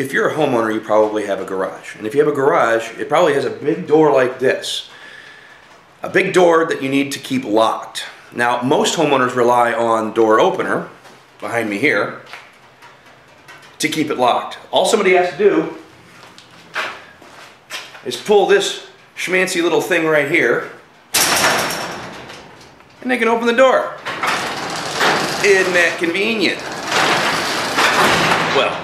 if you're a homeowner, you probably have a garage. And if you have a garage, it probably has a big door like this. A big door that you need to keep locked. Now, most homeowners rely on door opener, behind me here, to keep it locked. All somebody has to do is pull this schmancy little thing right here, and they can open the door. Isn't that convenient? Well,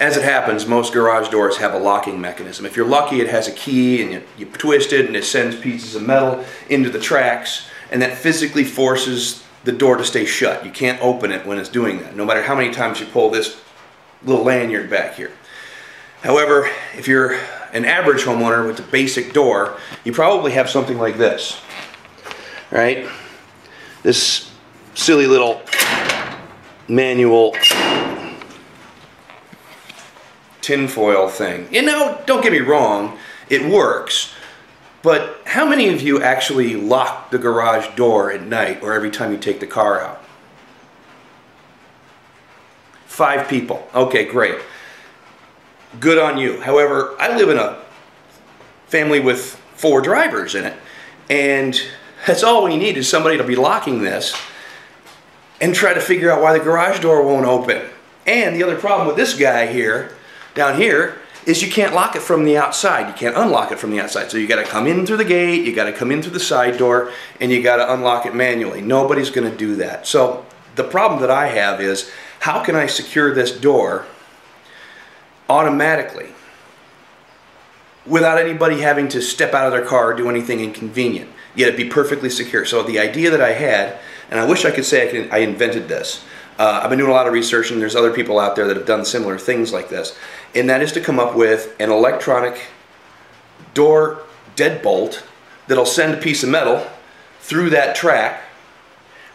as it happens, most garage doors have a locking mechanism. If you're lucky, it has a key and you, you twist it and it sends pieces of metal into the tracks and that physically forces the door to stay shut. You can't open it when it's doing that, no matter how many times you pull this little lanyard back here. However, if you're an average homeowner with a basic door, you probably have something like this, right? This silly little manual tinfoil thing. You know, don't get me wrong, it works. But how many of you actually lock the garage door at night or every time you take the car out? Five people. Okay, great. Good on you. However, I live in a family with four drivers in it. And that's all we need is somebody to be locking this and try to figure out why the garage door won't open. And the other problem with this guy here, down here, is you can't lock it from the outside. You can't unlock it from the outside. So you got to come in through the gate, you got to come in through the side door, and you got to unlock it manually. Nobody's going to do that. So the problem that I have is how can I secure this door automatically without anybody having to step out of their car or do anything inconvenient, yet it be perfectly secure. So the idea that I had, and I wish I could say I, I invented this. Uh, I've been doing a lot of research, and there's other people out there that have done similar things like this, and that is to come up with an electronic door deadbolt that'll send a piece of metal through that track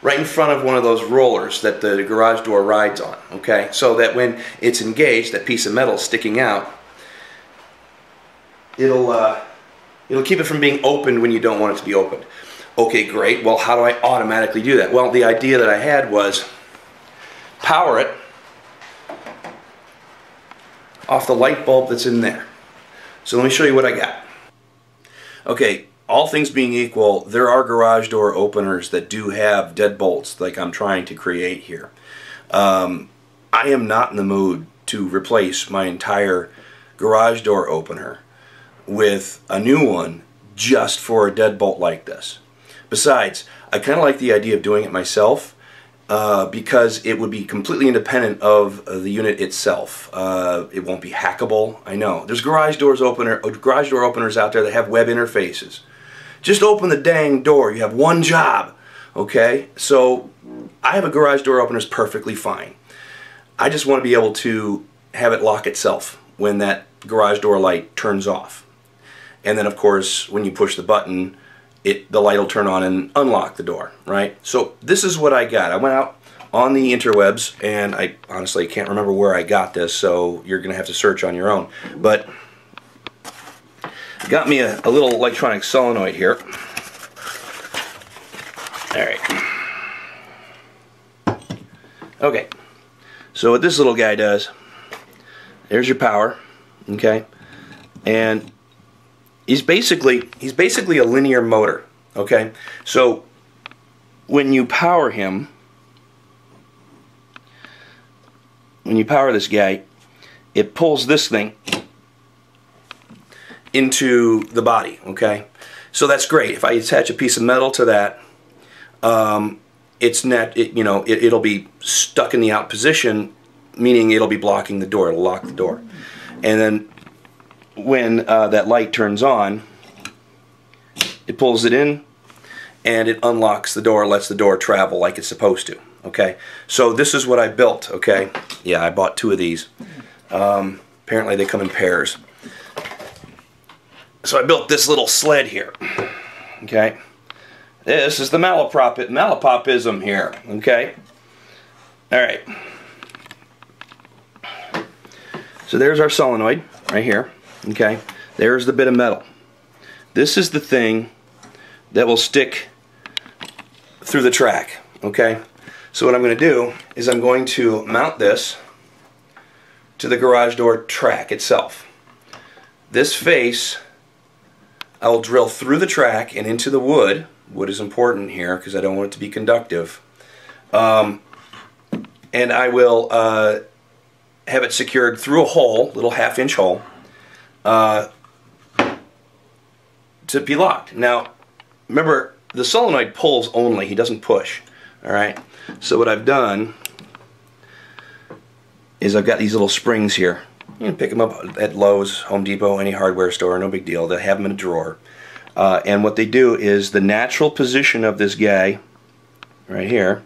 right in front of one of those rollers that the garage door rides on, okay? So that when it's engaged, that piece of metal sticking out, it'll, uh, it'll keep it from being opened when you don't want it to be opened. Okay, great. Well, how do I automatically do that? Well, the idea that I had was power it off the light bulb that's in there. So let me show you what I got. Okay, all things being equal, there are garage door openers that do have deadbolts like I'm trying to create here. Um, I am not in the mood to replace my entire garage door opener with a new one just for a deadbolt like this. Besides, I kind of like the idea of doing it myself uh, because it would be completely independent of the unit itself. Uh, it won't be hackable. I know. There's garage doors opener, uh, garage door openers out there that have web interfaces. Just open the dang door. You have one job. Okay? So I have a garage door opener is perfectly fine. I just want to be able to have it lock itself when that garage door light turns off. And then of course when you push the button it the light will turn on and unlock the door, right? So this is what I got. I went out on the interwebs and I honestly can't remember where I got this so you're gonna have to search on your own. But got me a, a little electronic solenoid here. Alright okay. So what this little guy does there's your power okay? And he's basically he's basically a linear motor okay? So when you power him when you power this guy it pulls this thing into the body okay? So that's great. If I attach a piece of metal to that um, it's net it, you know it, it'll be stuck in the out position meaning it'll be blocking the door it'll lock the door. And then when uh, that light turns on, it pulls it in and it unlocks the door, lets the door travel like it's supposed to. Okay, so this is what I built. Okay, yeah, I bought two of these. Um, apparently, they come in pairs. So I built this little sled here. Okay, this is the malapop malapopism here. Okay, all right. So there's our solenoid right here. Okay, there's the bit of metal. This is the thing that will stick through the track. Okay, so what I'm going to do is I'm going to mount this to the garage door track itself. This face, I will drill through the track and into the wood. Wood is important here because I don't want it to be conductive. Um, and I will uh, have it secured through a hole, little half inch hole, uh, to be locked. Now, remember, the solenoid pulls only, he doesn't push. Alright, so what I've done is I've got these little springs here. You can pick them up at Lowe's, Home Depot, any hardware store, no big deal. They have them in a drawer. Uh, and what they do is the natural position of this guy, right here,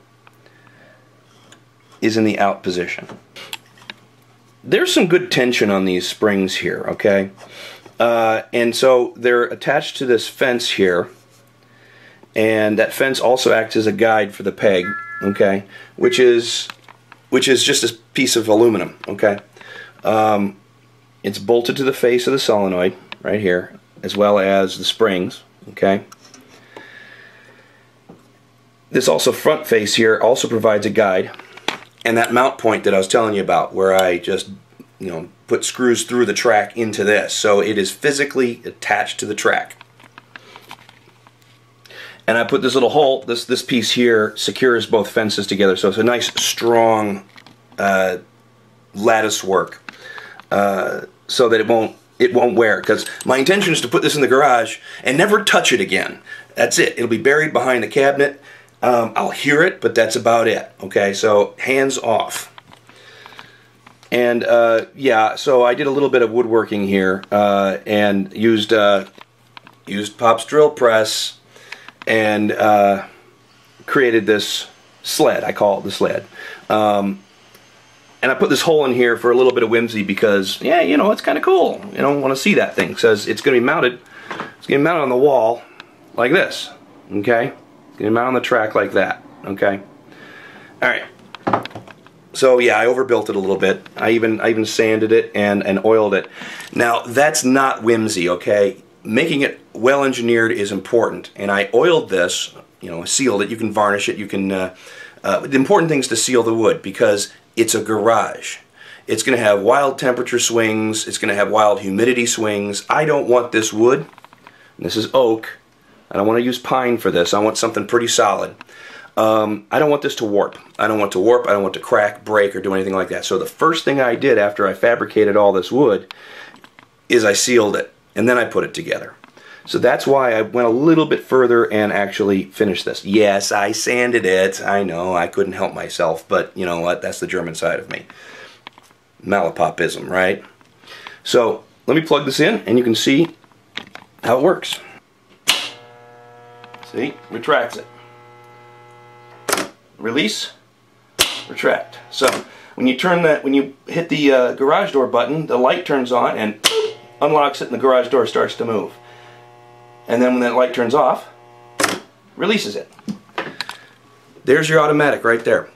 is in the out position. There's some good tension on these springs here, okay? Uh, and so they're attached to this fence here, and that fence also acts as a guide for the peg, okay? Which is which is just a piece of aluminum, okay? Um, it's bolted to the face of the solenoid right here, as well as the springs, okay? This also front face here also provides a guide and that mount point that I was telling you about where I just you know put screws through the track into this. So it is physically attached to the track. And I put this little hole this this piece here secures both fences together. So it's a nice strong uh, lattice work uh, so that it won't it won't wear. Because my intention is to put this in the garage and never touch it again. That's it. It'll be buried behind the cabinet um, I'll hear it, but that's about it. Okay, so hands off. And uh, yeah, so I did a little bit of woodworking here uh, and used uh, used Pop's drill press and uh, created this sled. I call it the sled. Um, and I put this hole in here for a little bit of whimsy because, yeah, you know, it's kind of cool. You don't want to see that thing. It says it's going to be mounted. It's going to be mounted on the wall like this. Okay. Get him out on the track like that, okay? All right. So yeah, I overbuilt it a little bit. I even I even sanded it and and oiled it. Now that's not whimsy, okay? Making it well engineered is important, and I oiled this. You know, sealed it. You can varnish it. You can. Uh, uh, the important thing is to seal the wood because it's a garage. It's going to have wild temperature swings. It's going to have wild humidity swings. I don't want this wood. this is oak I don't want to use pine for this. I want something pretty solid. Um, I don't want this to warp. I don't want to warp. I don't want to crack, break, or do anything like that. So the first thing I did after I fabricated all this wood is I sealed it, and then I put it together. So that's why I went a little bit further and actually finished this. Yes, I sanded it. I know, I couldn't help myself, but you know what? That's the German side of me. Malapopism, right? So let me plug this in, and you can see how it works. See, retracts it. Release, retract. So when you turn that, when you hit the uh, garage door button, the light turns on and unlocks it and the garage door starts to move. And then when that light turns off, releases it. There's your automatic right there.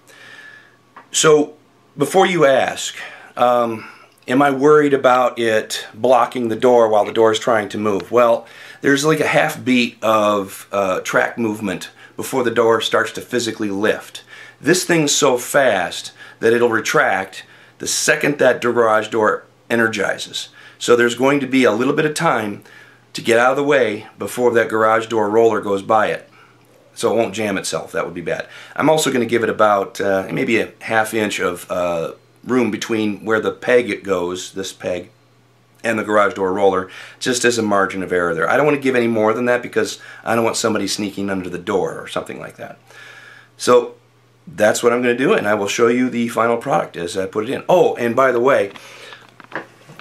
So before you ask, um, am I worried about it blocking the door while the door is trying to move? Well, there's like a half beat of uh, track movement before the door starts to physically lift. This thing's so fast that it'll retract the second that garage door energizes. So there's going to be a little bit of time to get out of the way before that garage door roller goes by it. So it won't jam itself. That would be bad. I'm also going to give it about uh, maybe a half inch of uh, room between where the peg it goes, this peg, and the garage door roller, just as a margin of error there. I don't want to give any more than that because I don't want somebody sneaking under the door or something like that. So that's what I'm going to do and I will show you the final product as I put it in. Oh, and by the way,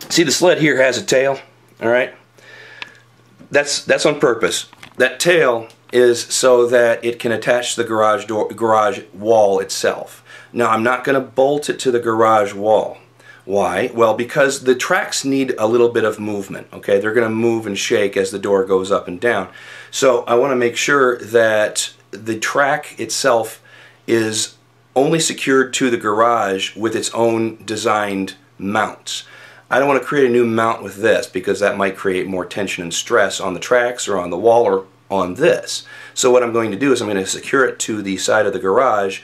see the sled here has a tail, all right? That's, that's on purpose. That tail is so that it can attach to the garage door, garage wall itself. Now I'm not going to bolt it to the garage wall. Why? Well, because the tracks need a little bit of movement, okay? They're going to move and shake as the door goes up and down. So I want to make sure that the track itself is only secured to the garage with its own designed mounts. I don't want to create a new mount with this because that might create more tension and stress on the tracks or on the wall or on this. So what I'm going to do is I'm going to secure it to the side of the garage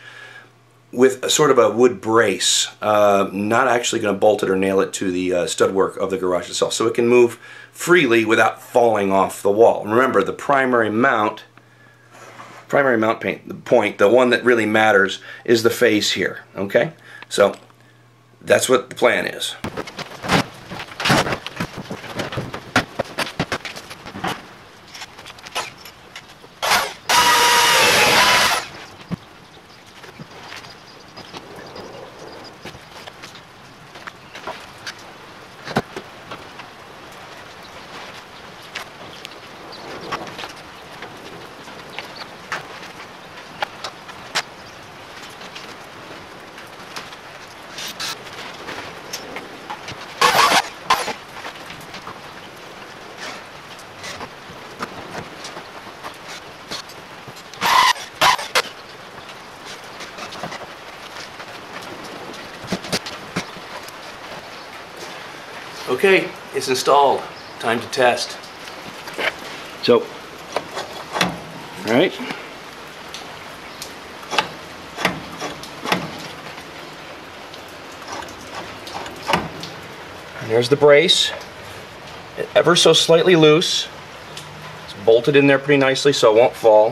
with a sort of a wood brace, uh, not actually going to bolt it or nail it to the uh, stud work of the garage itself. So it can move freely without falling off the wall. Remember, the primary mount, primary mount paint, the point, the one that really matters is the face here, okay? So that's what the plan is. Okay, it's installed. Time to test. So, all right. And there's the brace. Ever so slightly loose. It's bolted in there pretty nicely so it won't fall.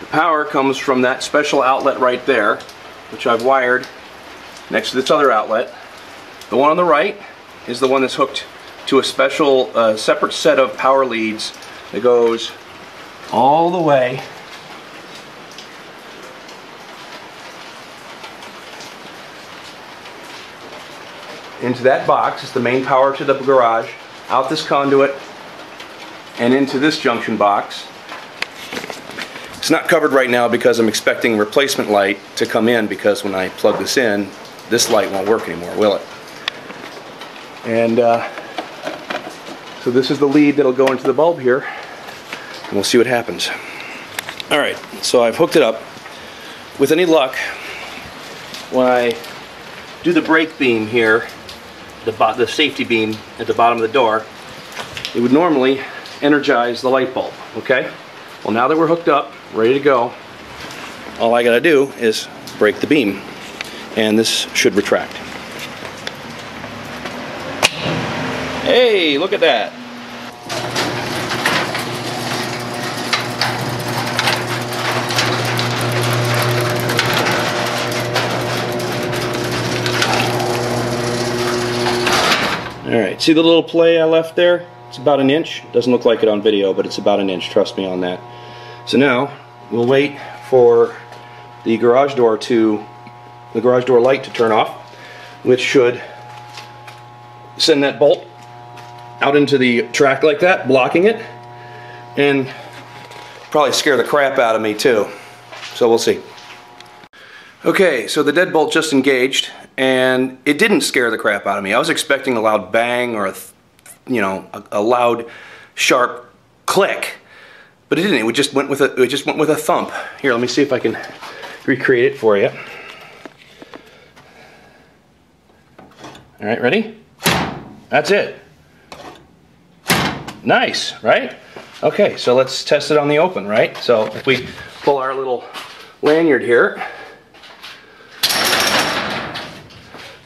The power comes from that special outlet right there, which I've wired next to this other outlet. The one on the right is the one that's hooked to a special uh, separate set of power leads that goes all the way into that box. It's the main power to the garage, out this conduit, and into this junction box. It's not covered right now because I'm expecting replacement light to come in because when I plug this in, this light won't work anymore, will it? And uh, so this is the lead that'll go into the bulb here. And we'll see what happens. All right, so I've hooked it up. With any luck, when I do the break beam here, the, the safety beam at the bottom of the door, it would normally energize the light bulb, okay? Well, now that we're hooked up, ready to go, all I gotta do is break the beam, and this should retract. Hey, look at that. Alright, see the little play I left there? It's about an inch. Doesn't look like it on video, but it's about an inch, trust me on that. So now, we'll wait for the garage door to, the garage door light to turn off, which should send that bolt out into the track like that, blocking it, and probably scare the crap out of me too. So we'll see. Okay, so the deadbolt just engaged, and it didn't scare the crap out of me. I was expecting a loud bang or a, you know, a, a loud, sharp click, but it didn't. It just went with a, it just went with a thump. Here, let me see if I can recreate it for you. All right, ready? That's it. Nice, right? Okay, so let's test it on the open, right? So if we pull our little lanyard here,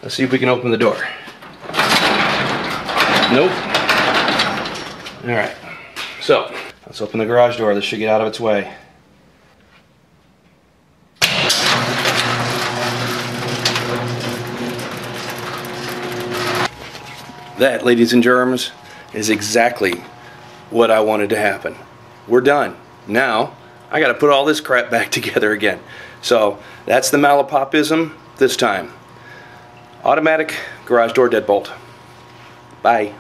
let's see if we can open the door. Nope. All right, so let's open the garage door. This should get out of its way. That, ladies and germs, is exactly what I wanted to happen. We're done. Now, I got to put all this crap back together again. So that's the malapopism this time. Automatic garage door deadbolt. Bye.